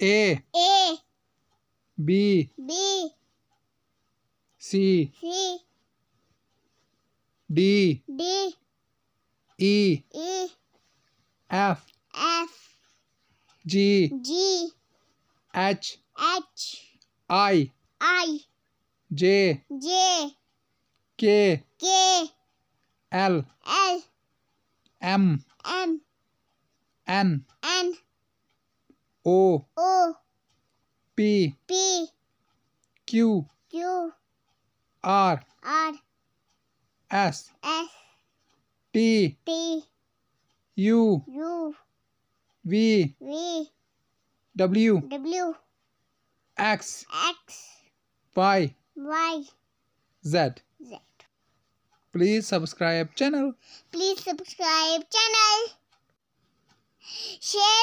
A A B B C C D D E E F F G G H H I I J J K K L L M M N N O. O. P. P. Q. Q. R. R. S. S. T. T. U. U. V. V. W. W. X. X. Y. Y. Z. Z. Please subscribe channel. Please subscribe channel. Share